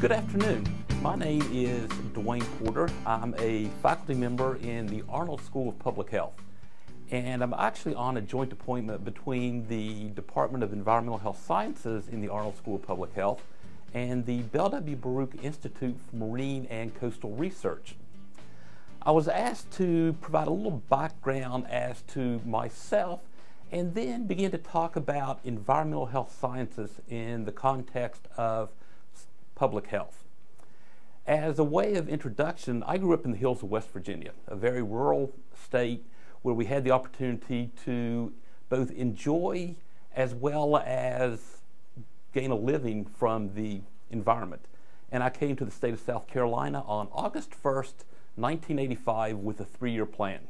Good afternoon. My name is Dwayne Porter. I'm a faculty member in the Arnold School of Public Health. And I'm actually on a joint appointment between the Department of Environmental Health Sciences in the Arnold School of Public Health and the Belle W. Baruch Institute for Marine and Coastal Research. I was asked to provide a little background as to myself and then begin to talk about environmental health sciences in the context of public health. As a way of introduction, I grew up in the hills of West Virginia, a very rural state where we had the opportunity to both enjoy as well as gain a living from the environment. And I came to the state of South Carolina on August 1st, 1985, with a three year plan.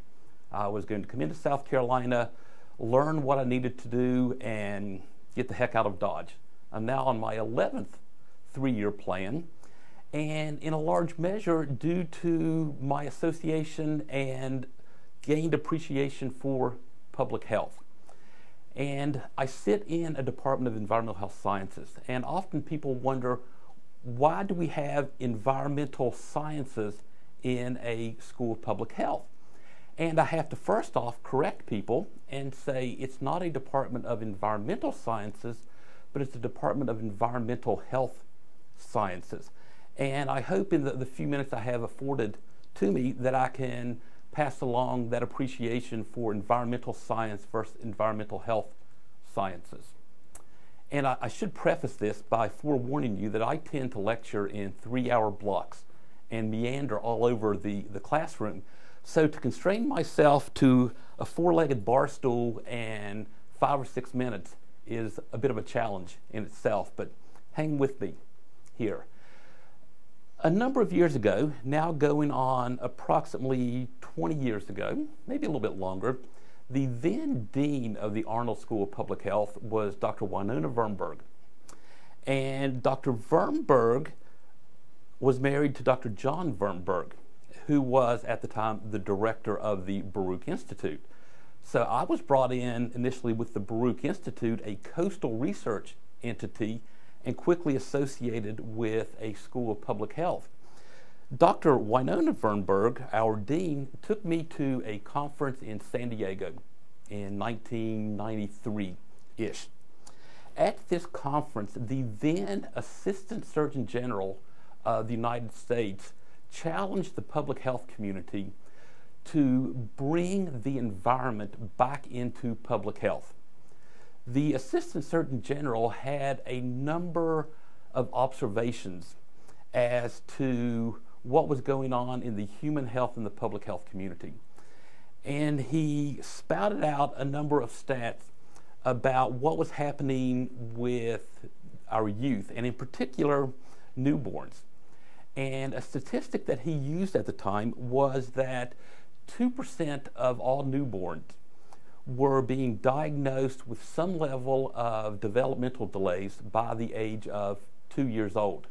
I was going to come into South Carolina, learn what I needed to do, and get the heck out of Dodge. I'm now on my 11th three year plan, and in a large measure due to my association and gained appreciation for public health. And I sit in a Department of Environmental Health Sciences, and often people wonder why do we have environmental sciences in a school of public health? And I have to first off correct people and say it's not a Department of Environmental Sciences, but it's a Department of Environmental Health Sciences. And I hope in the, the few minutes I have afforded to me that I can pass along that appreciation for environmental science versus environmental health sciences. And I, I, should preface this by forewarning you that I tend to lecture in three hour blocks and meander all over the, the classroom. So to constrain myself to a four legged bar stool and five or six minutes is a bit of a challenge in itself, but hang with me here. A number of years ago, now going on approximately 20 years ago, maybe a little bit longer, the then dean of the Arnold School of Public Health was Dr. Winona Vernberg. And Dr. Vernberg was married to Dr. John Vernberg, who was at the time the director of the Baruch Institute. So I was brought in initially with the Baruch Institute, a coastal research entity and quickly associated with a school of public health. Dr. Winona Vernberg, our dean, took me to a conference in San Diego in 1993 ish. At this conference, the then Assistant Surgeon General of the United States challenged the public health community to bring the environment back into public health the Assistant Surgeon General had a number of observations as to what was going on in the human health and the public health community. And he spouted out a number of stats about what was happening with our youth, and in particular, newborns. And a statistic that he used at the time was that 2% of all newborns were being diagnosed with some level of developmental delays by the age of two years old.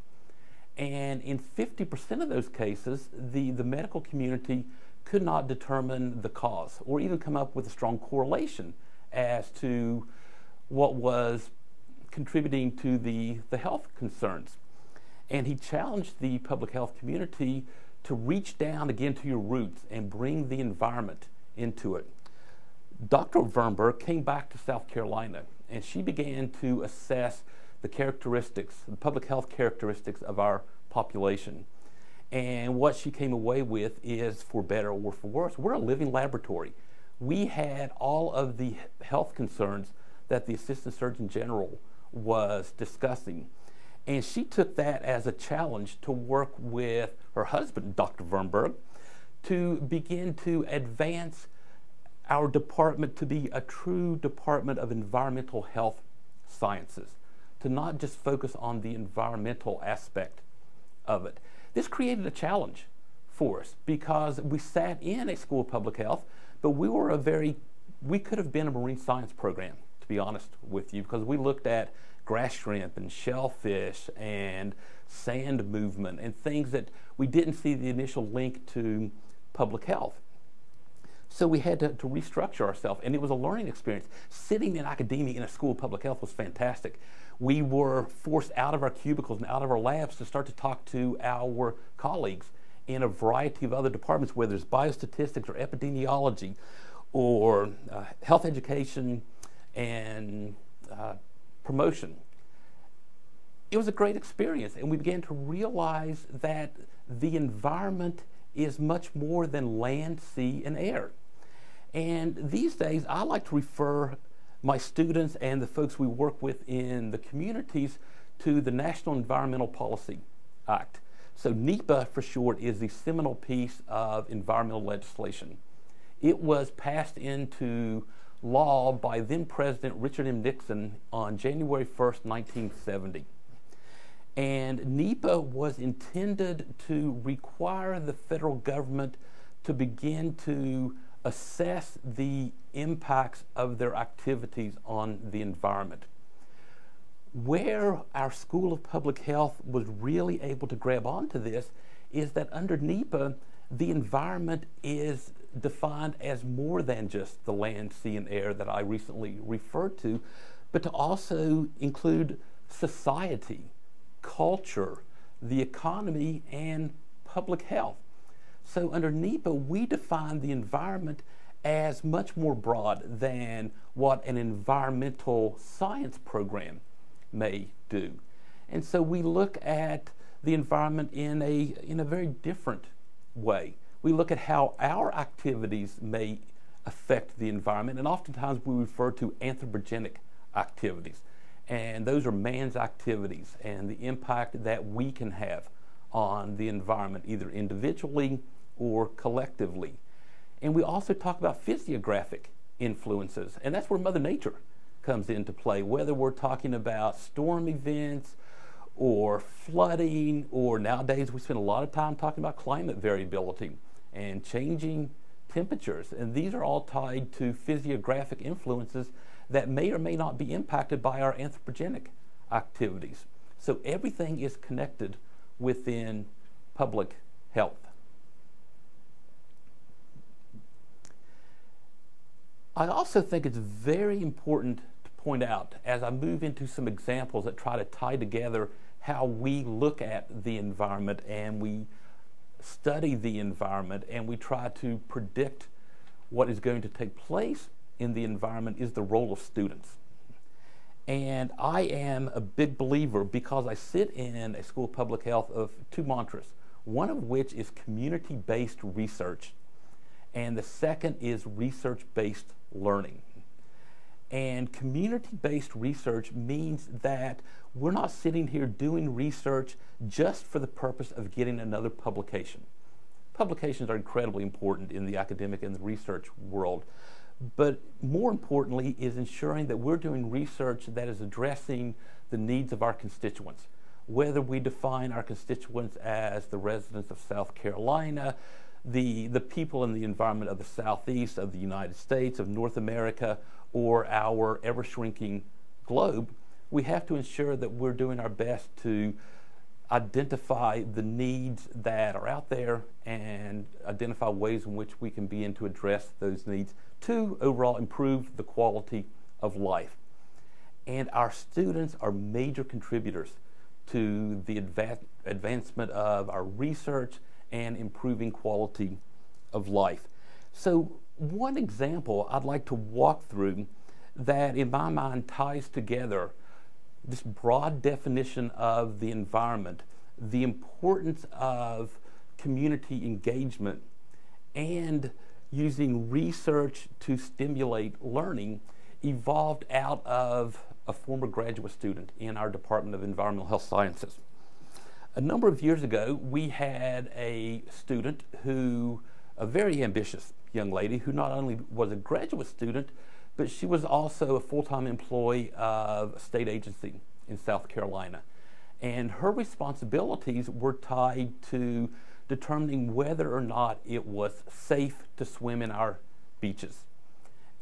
And in 50% of those cases, the, the medical community could not determine the cause or even come up with a strong correlation as to what was contributing to the, the health concerns. And he challenged the public health community to reach down again to your roots and bring the environment into it. Dr. Vernberg came back to South Carolina and she began to assess the characteristics, the public health characteristics of our population. And what she came away with is, for better or for worse, we're a living laboratory. We had all of the health concerns that the Assistant Surgeon General was discussing. And she took that as a challenge to work with her husband, Dr. Vernberg, to begin to advance our department to be a true department of environmental health sciences, to not just focus on the environmental aspect of it. This created a challenge for us because we sat in a school of public health, but we were a very, we could have been a marine science program, to be honest with you, because we looked at grass shrimp and shellfish and sand movement and things that we didn't see the initial link to public health. So we had to, to restructure ourselves, and it was a learning experience. Sitting in academia in a school of public health was fantastic. We were forced out of our cubicles and out of our labs to start to talk to our colleagues in a variety of other departments, whether it's biostatistics or epidemiology or uh, health education and uh, promotion. It was a great experience, and we began to realize that the environment is much more than land, sea, and air. And these days, I like to refer my students and the folks we work with in the communities to the National Environmental Policy Act. So NEPA for short is the seminal piece of environmental legislation. It was passed into law by then President Richard M. Nixon on January 1st, 1970. And NEPA was intended to require the federal government to begin to assess the impacts of their activities on the environment. Where our School of Public Health was really able to grab onto this is that under NEPA, the environment is defined as more than just the land, sea, and air that I recently referred to, but to also include society, culture, the economy, and public health. So under NEPA, we define the environment as much more broad than what an environmental science program may do. And so we look at the environment in a, in a very different way. We look at how our activities may affect the environment, and oftentimes we refer to anthropogenic activities. And those are man's activities and the impact that we can have on the environment, either individually or collectively. And we also talk about physiographic influences, and that's where Mother Nature comes into play, whether we're talking about storm events or flooding, or nowadays we spend a lot of time talking about climate variability and changing temperatures. And these are all tied to physiographic influences that may or may not be impacted by our anthropogenic activities. So everything is connected within public health. I also think it's very important to point out as I move into some examples that try to tie together how we look at the environment and we study the environment and we try to predict what is going to take place in the environment is the role of students. And I am a big believer because I sit in a school of public health of two mantras, one of which is community based research, and the second is research based learning. And community based research means that we're not sitting here doing research just for the purpose of getting another publication. Publications are incredibly important in the academic and the research world. But more importantly, is ensuring that we're doing research that is addressing the needs of our constituents. Whether we define our constituents as the residents of South Carolina, the, the people in the environment of the southeast of the United States, of North America, or our ever shrinking globe, we have to ensure that we're doing our best to identify the needs that are out there and identify ways in which we can begin to address those needs to overall improve the quality of life. And our students are major contributors to the advancement of our research and improving quality of life. So, one example I'd like to walk through that, in my mind, ties together this broad definition of the environment, the importance of community engagement, and using research to stimulate learning evolved out of a former graduate student in our Department of Environmental Health Sciences. A number of years ago, we had a student who, a very ambitious young lady, who not only was a graduate student, but she was also a full time employee of a state agency in South Carolina. And her responsibilities were tied to determining whether or not it was safe to swim in our beaches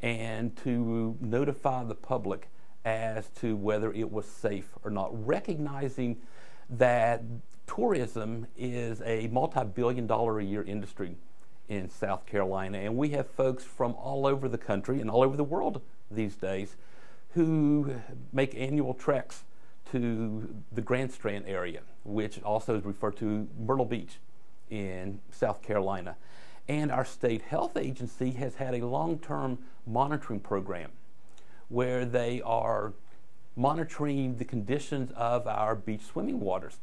and to notify the public as to whether it was safe or not, recognizing that tourism is a multi billion dollar a year industry in South Carolina. And we have folks from all over the country and all over the world these days who make annual treks to the Grand Strand area, which also is referred to Myrtle Beach in South Carolina. And our state health agency has had a long term monitoring program where they are monitoring the conditions of our beach swimming waters.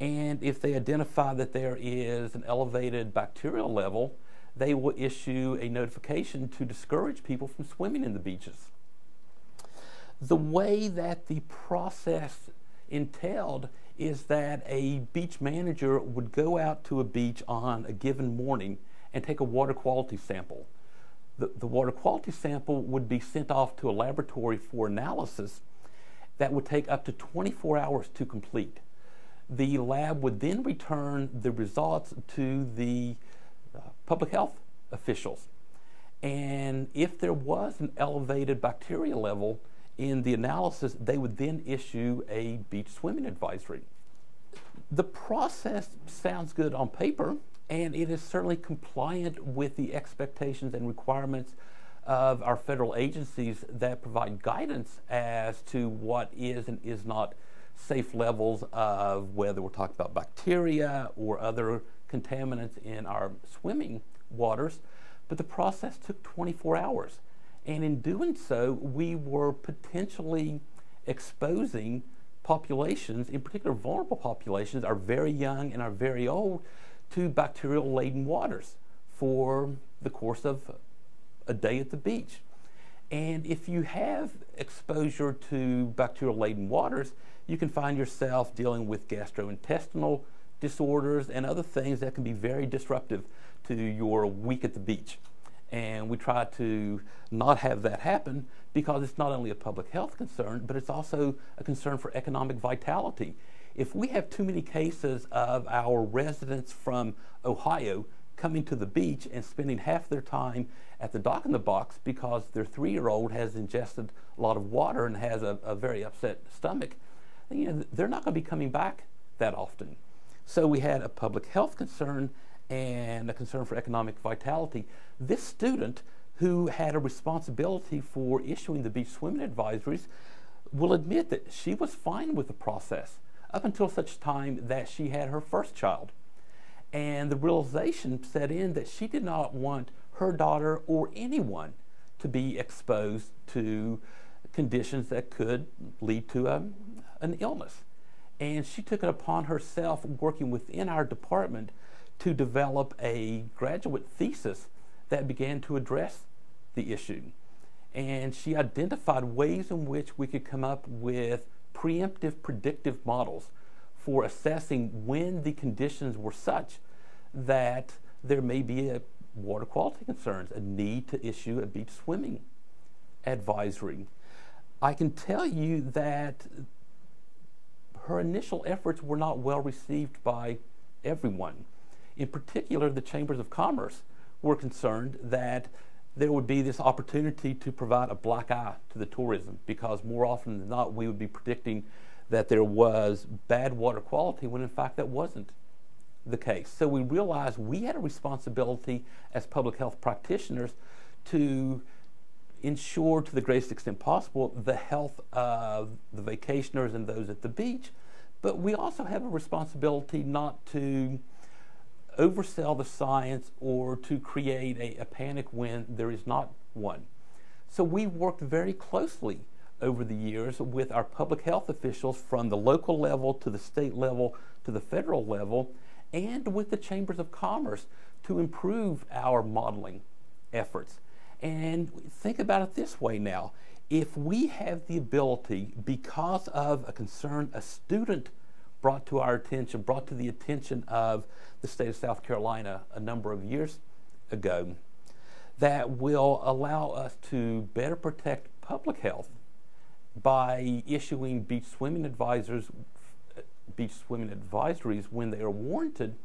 And if they identify that there is an elevated bacterial level, they will issue a notification to discourage people from swimming in the beaches. The way that the process entailed is that a beach manager would go out to a beach on a given morning and take a water quality sample. The, the water quality sample would be sent off to a laboratory for analysis that would take up to 24 hours to complete. The lab would then return the results to the uh, public health officials. And if there was an elevated bacteria level in the analysis, they would then issue a beach swimming advisory. The process sounds good on paper, and it is certainly compliant with the expectations and requirements of our federal agencies that provide guidance as to what is and is not safe levels of whether we're talking about bacteria or other contaminants in our swimming waters. But the process took 24 hours. And in doing so, we were potentially exposing populations, in particular vulnerable populations, our very young and our very old, to bacterial laden waters for the course of a day at the beach. And if you have exposure to bacterial laden waters, you can find yourself dealing with gastrointestinal disorders and other things that can be very disruptive to your week at the beach. And we try to not have that happen because it's not only a public health concern, but it's also a concern for economic vitality. If we have too many cases of our residents from Ohio coming to the beach and spending half their time at the dock in the box because their three year old has ingested a lot of water and has a, a very upset stomach, you know, they're not going to be coming back that often. So we had a public health concern and a concern for economic vitality. This student who had a responsibility for issuing the beach swimming advisories will admit that she was fine with the process up until such time that she had her first child. And the realization set in that she did not want her daughter or anyone to be exposed to conditions that could lead to a, an illness. And she took it upon herself, working within our department, to develop a graduate thesis that began to address the issue. And she identified ways in which we could come up with preemptive predictive models for assessing when the conditions were such that there may be a water quality concerns, a need to issue a beach swimming advisory. I can tell you that her initial efforts were not well received by everyone. In particular, the chambers of commerce were concerned that there would be this opportunity to provide a black eye to the tourism because more often than not we would be predicting that there was bad water quality when in fact that wasn't the case. So we realized we had a responsibility as public health practitioners to ensure to the greatest extent possible the health of the vacationers and those at the beach, but we also have a responsibility not to oversell the science or to create a, a panic when there is not one. So we worked very closely over the years with our public health officials from the local level to the state level to the federal level and with the chambers of commerce to improve our modeling efforts. And think about it this way now. If we have the ability, because of a concern a student brought to our attention, brought to the attention of the state of South Carolina a number of years ago, that will allow us to better protect public health by issuing beach swimming advisors beach swimming advisories when they are warranted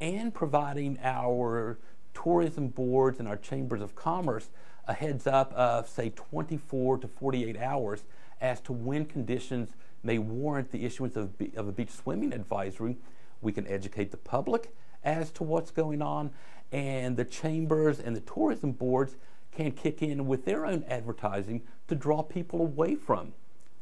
and providing our tourism boards and our chambers of commerce a heads up of, say, 24 to 48 hours as to when conditions may warrant the issuance of, of a beach swimming advisory. We can educate the public as to what's going on, and the chambers and the tourism boards can kick in with their own advertising to draw people away from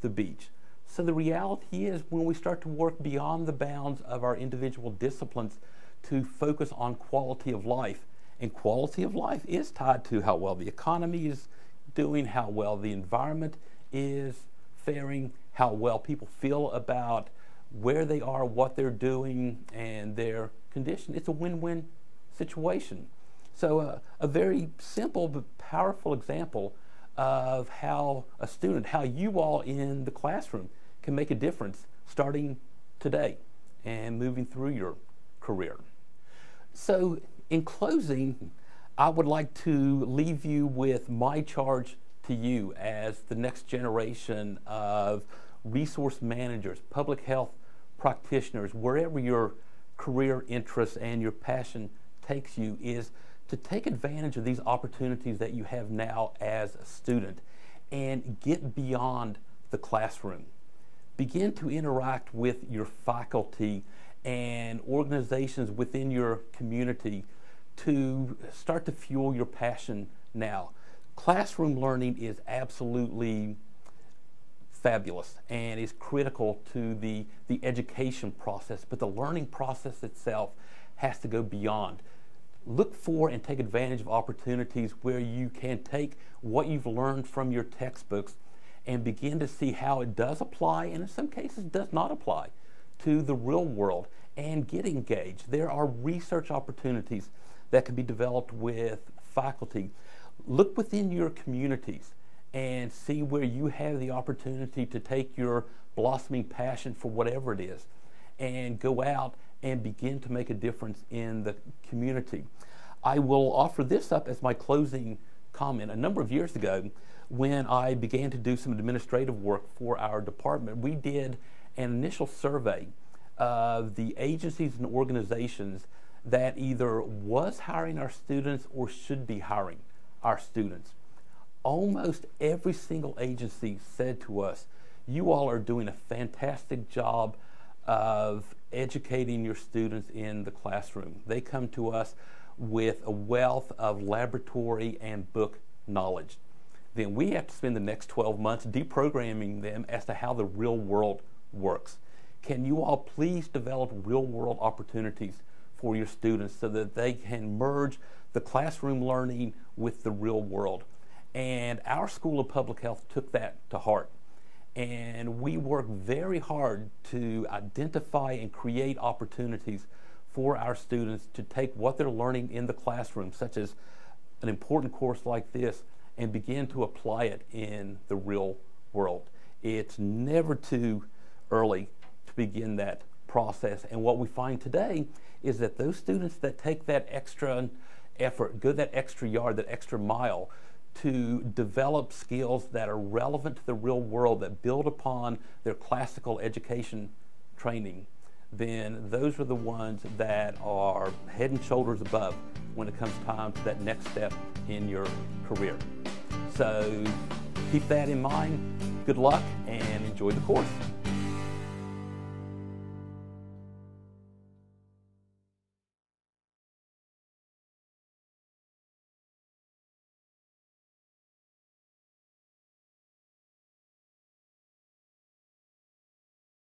the beach. So the reality is when we start to work beyond the bounds of our individual disciplines to focus on quality of life, and quality of life is tied to how well the economy is doing, how well the environment is faring, how well people feel about where they are, what they're doing, and their condition. It's a win-win situation. So uh, a very simple but powerful example of how a student, how you all in the classroom can make a difference starting today and moving through your career. So in closing, I would like to leave you with my charge to you as the next generation of resource managers, public health practitioners, wherever your career interests and your passion takes you, is to take advantage of these opportunities that you have now as a student and get beyond the classroom. Begin to interact with your faculty and organizations within your community to start to fuel your passion now. Classroom learning is absolutely fabulous and is critical to the, the education process, but the learning process itself has to go beyond. Look for and take advantage of opportunities where you can take what you've learned from your textbooks and begin to see how it does apply and in some cases does not apply to the real world and get engaged. There are research opportunities that can be developed with faculty. Look within your communities and see where you have the opportunity to take your blossoming passion for whatever it is and go out and begin to make a difference in the community. I will offer this up as my closing comment. A number of years ago, when I began to do some administrative work for our department, we did an initial survey of the agencies and organizations that either was hiring our students or should be hiring our students. Almost every single agency said to us, you all are doing a fantastic job of educating your students in the classroom. They come to us with a wealth of laboratory and book knowledge. Then we have to spend the next 12 months deprogramming them as to how the real world works. Can you all please develop real world opportunities for your students so that they can merge the classroom learning with the real world? And our School of Public Health took that to heart. And we work very hard to identify and create opportunities for our students to take what they're learning in the classroom, such as an important course like this, and begin to apply it in the real world. It's never too early to begin that process. And what we find today is that those students that take that extra effort, go that extra yard, that extra mile, to develop skills that are relevant to the real world, that build upon their classical education training, then those are the ones that are head and shoulders above when it comes time to that next step in your career. So keep that in mind. Good luck and enjoy the course.